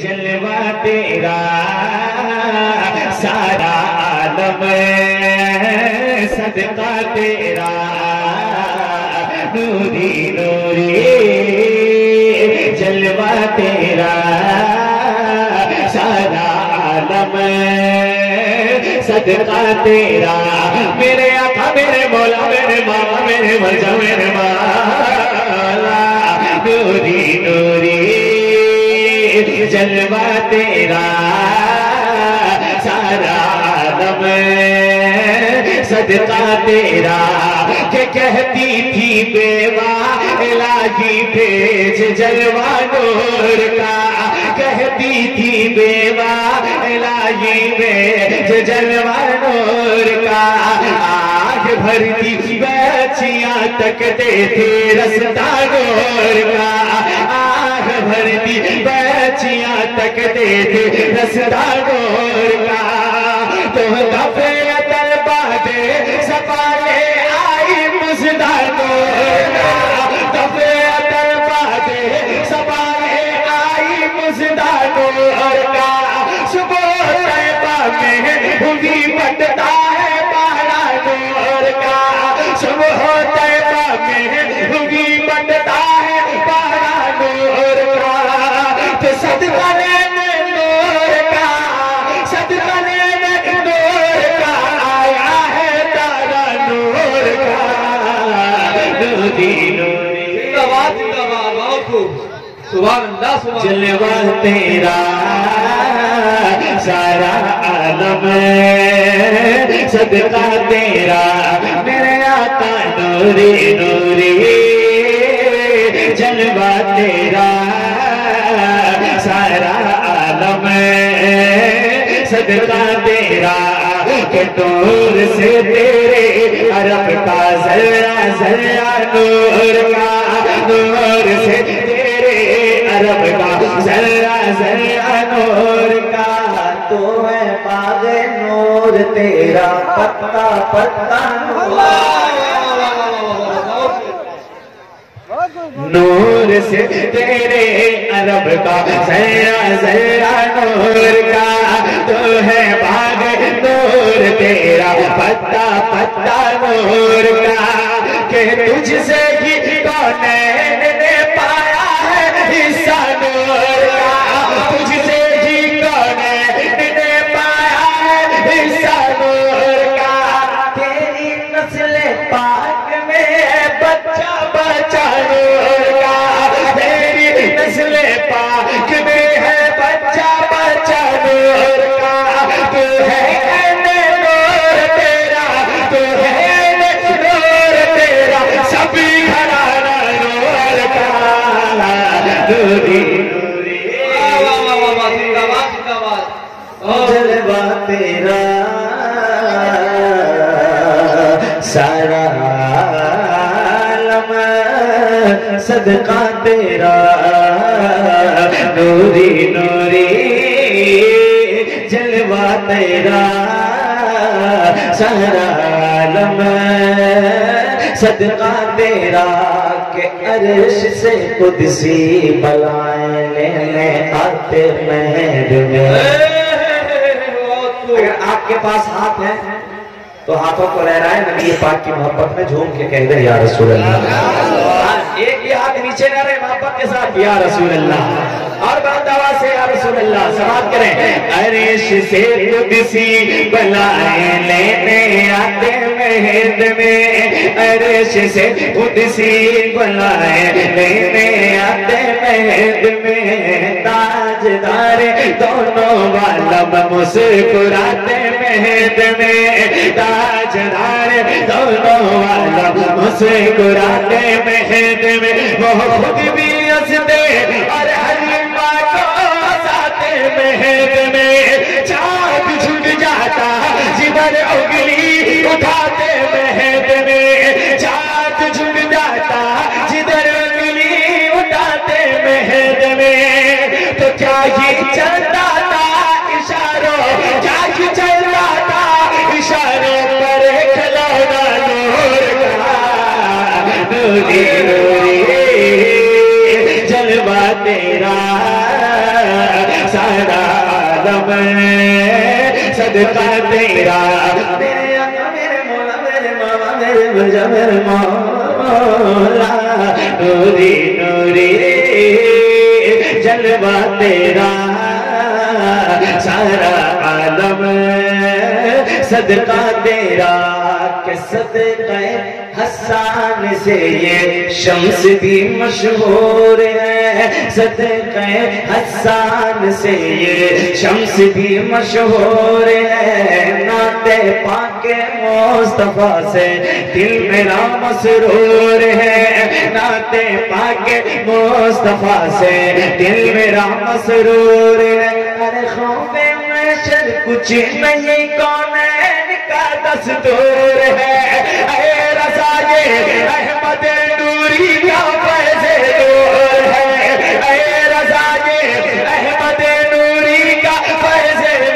جلوہ تیرا، سارا عالم صدقہ تیرا۔ نوری نوری، جلوہ تیرا، سارا عالم صدقہ تیرا۔ میرے آقا، میرے مولا، میرے ماما میرے مرجع میرے مولا جلوہ تیرا سارا عالم صدقہ تیرا کہ کہتی تھی بیوہ الہی بھیج جلوہ نور کا۔ کہتی تھی بیوہ الہی بھیج جلوہ نور کا۔ آگ بھرتی بچیاں تکتے تھے رستا نور کا۔ آگ بھرتی بچیاں تکتے تھے رستا نور کا۔ تو دفعہ تل بادے سپالے آئی مزدہ نور کا۔ دفعہ تل بادے سپالے آئی مزدہ نور کا۔ صبح طیبہ میں ہوگی بٹتا ہے پہلا نور کا۔ صبح طیبہ میں ہوگی بٹتا جلوہ تیرا سارا عالم صدقہ تیرا میرے آقا نوری نوری۔ جلوہ تیرا سارا عالم صدقہ تیرا کہ دور سے تیرے عرب کا ذرہ ذرہ نور کا نور سے تیرے عرب کا ذرہ ذرہ نور کا۔ تو ہے باغ نور، تیرا پتا پتا نور۔ سے تیرے عرب کا ذرہ ذرہ نور کا۔ تو ہے باغ نور تیرا پتا پتا نور کا کہ تجھ سے ہی کونین جلوہ تیرا سارا عالم صدقہ تیرا، نوری نوری جلوہ تیرا سارا عالم صدقہ تیرا کہ عرش سے قدسی بلائیں لینے آتے مہر میں اگر آپ کے پاس ہاتھ ہے تو ہاتھوں کو لہرائے نبی پاک کی محبت میں جھوم کے کہہ دیں، یا رسول اللہ۔ ایک یہ ہاتھ نیچے نہ رہے، محبت کے ساتھ، یا رسول اللہ۔ اور بلند آواز سے، یا رسول اللہ، سماعت کریں۔ عرش سے قدسی بلائے لینے آتے مہد میں عرش سے قدسی بلائے لینے آتے مہد میں تاجدار، دونوں والم مسکراتے مہد میں تاجدار، دونوں والم مسکراتے مہد میں۔ وہ خود بھی ہنستے اور نوری نوری جلوہ تیرا سارا عالم صدقہ تیرا۔ میرے آقا، میرے مولا، میرے ماما، میرے بجا میرے مولا۔ نوری نوری جلوہ تیرا سارا عالم صدقہ تیرا۔ کہ صدقہ حسان سے یہ شمس بھی مشہور ہے۔ صدقہ حسان سے یہ شمس بھی مشہور ہے۔ نعت پاک مصطفیٰ سے دل میرا مسرور ہے۔ نعت پاک مصطفیٰ سے دل میرا مسرور ہے۔ ارے خوف میں کچھ نہیں، کون کا دستور ہے؟ نوری کا پیسے ہے رضا نوری کا پیسے ہے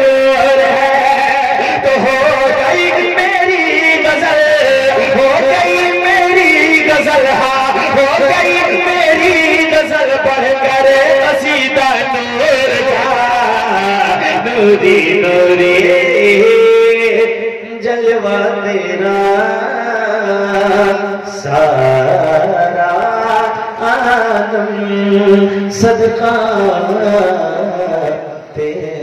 تو ہو گئی میری ہو گئی میری ہو گئی میری غزل پڑھ نوری نوری جلوہ تیرا سارا عالم صدقہ تیرا